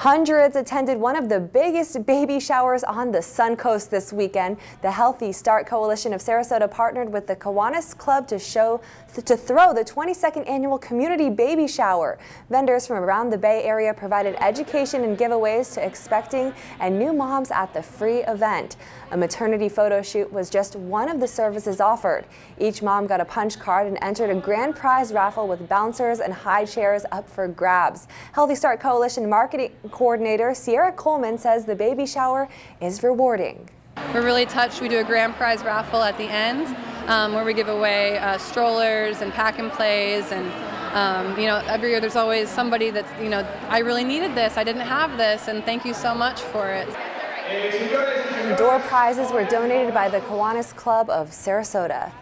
Hundreds attended one of the biggest baby showers on the Suncoast this weekend. The Healthy Start Coalition of Sarasota partnered with the Kiwanis Club to show to throw the 22nd annual community baby shower. Vendors from around the Bay Area provided education and giveaways to expecting and new moms at the free event. A maternity photo shoot was just one of the services offered. Each mom got a punch card and entered a grand prize raffle with bouncers and high chairs up for grabs. Healthy Start Coalition marketing coordinator Sierra Coleman says the baby shower is rewarding. We're really touched. We do a grand prize raffle at the end um, where we give away uh, strollers and pack and plays and um, you know every year there's always somebody that's you know I really needed this I didn't have this and thank you so much for it. Door prizes were donated by the Kiwanis Club of Sarasota.